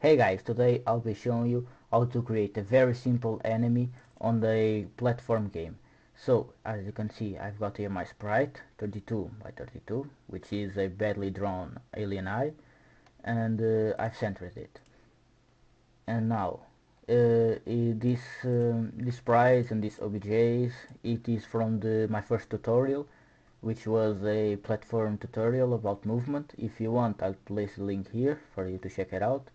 Hey guys, today I'll be showing you how to create a very simple enemy on the platform game. So, as you can see, I've got here my sprite, 32 by 32, which is a badly drawn alien eye, and uh, I've centered it. And now, uh, this, um, this sprite and these OBJs, it is from the, my first tutorial, which was a platform tutorial about movement. If you want, I'll place a link here for you to check it out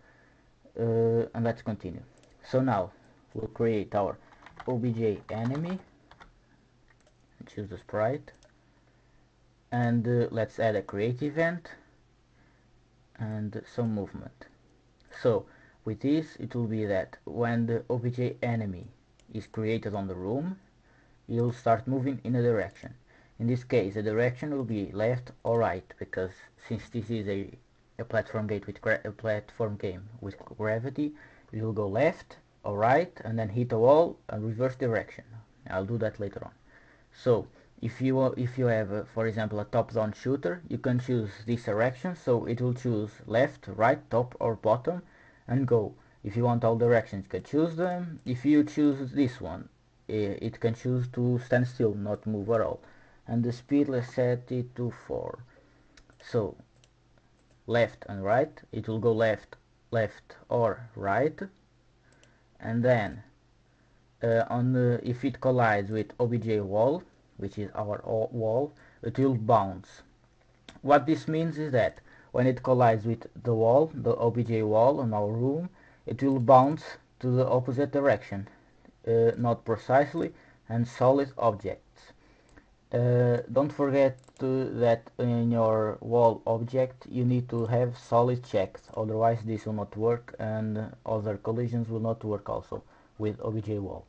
uh, and let's continue. So now we'll create our obj enemy. Choose the sprite. And uh, let's add a create event and some movement. So with this it will be that when the obj enemy is created on the room it will start moving in a direction. In this case the direction will be left or right because since this is a a platform gate with a platform game. With gravity you will go left or right and then hit a wall and reverse direction. I'll do that later on. So if you if you have uh, for example a top-down shooter you can choose this direction. So it will choose left right top or bottom and go. If you want all directions you can choose them. If you choose this one it can choose to stand still not move at all. And the speed let's set it to 4 so left and right. It will go left left or right. And then uh, on the, if it collides with obj wall which is our wall it will bounce. What this means is that when it collides with the wall the obj wall on our room it will bounce to the opposite direction uh, not precisely and solid objects. Uh, don't forget to, that in your wall object you need to have solid checks otherwise this will not work and other collisions will not work also with obj wall.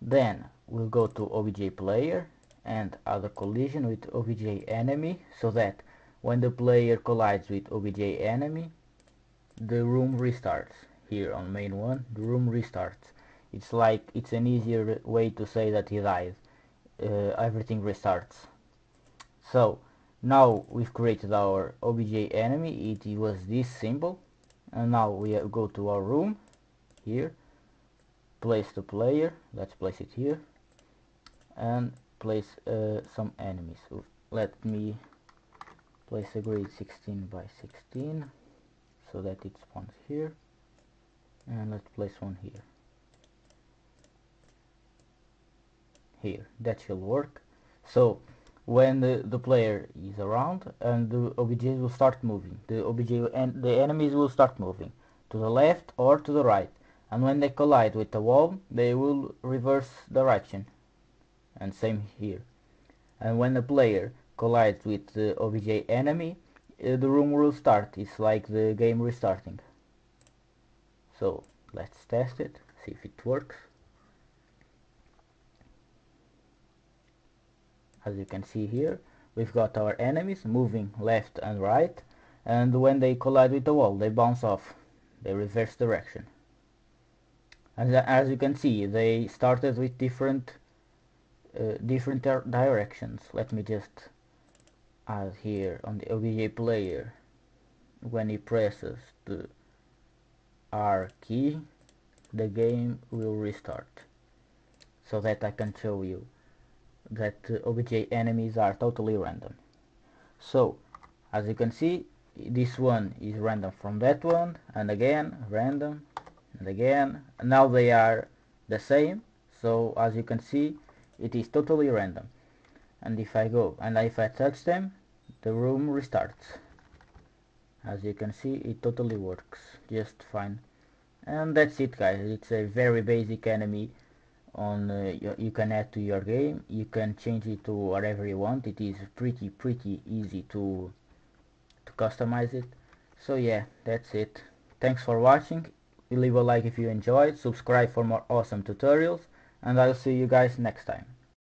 Then we'll go to obj player and a collision with obj enemy so that when the player collides with obj enemy the room restarts here on main one the room restarts. It's like it's an easier way to say that he died uh, everything restarts so now we've created our obj enemy. It was this symbol. And now we go to our room. Here. Place the player. Let's place it here. And place uh, some enemies. So let me place a grid 16 by 16 so that it spawns here. And let's place one here. Here. That should work. So when the, the player is around and the OBJs will start moving. The OBJ and the enemies will start moving to the left or to the right. And when they collide with the wall they will reverse direction. And same here. And when the player collides with the OBJ enemy uh, the room will start. It's like the game restarting. So let's test it see if it works as you can see here. We've got our enemies moving left and right and when they collide with the wall they bounce off. They reverse direction. And as you can see they started with different uh, different directions. Let me just add here on the OBJ player. When he presses the R key the game will restart. So that I can show you that uh, obj enemies are totally random. So as you can see this one is random from that one and again random and again. Now they are the same. So as you can see it is totally random. And if I go and if I touch them the room restarts. As you can see it totally works just fine. And that's it guys. It's a very basic enemy on uh, you, you, can add to your game. You can change it to whatever you want. It is pretty pretty easy to to customize it. So yeah that's it. Thanks for watching. Leave a like if you enjoyed. Subscribe for more awesome tutorials. And I'll see you guys next time